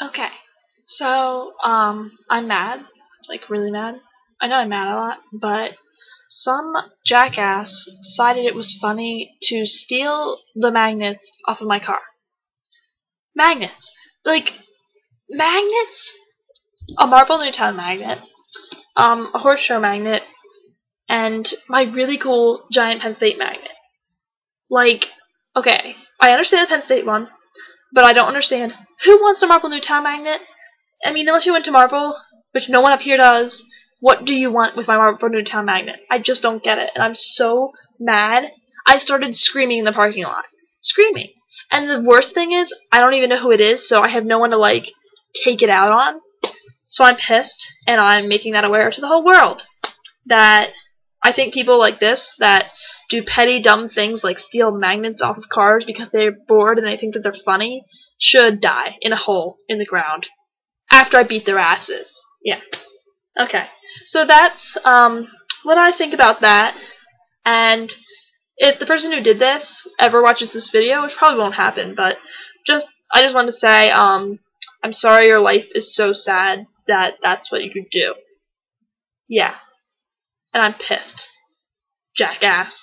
Okay, so um, I'm mad, like really mad. I know I'm mad a lot, but some jackass decided it was funny to steal the magnets off of my car. Magnets, like magnets, a Marple Newtown magnet, um, a horse show magnet, and my really cool giant Penn State magnet. Like, okay, I understand the Penn State one. But I don't understand. Who wants a Marple Newtown magnet? I mean, unless you went to Marple, which no one up here does, what do you want with my Marple Newtown magnet? I just don't get it. And I'm so mad. I started screaming in the parking lot. Screaming. And the worst thing is, I don't even know who it is, so I have no one to, like, take it out on. So I'm pissed, and I'm making that aware to the whole world. That I think people like this, that do petty dumb things like steal magnets off of cars because they're bored and they think that they're funny should die in a hole in the ground after I beat their asses. Yeah. Okay. So that's um, what I think about that. And if the person who did this ever watches this video, which probably won't happen, but just I just wanted to say um, I'm sorry your life is so sad that that's what you could do. Yeah. And I'm pissed. Jackass.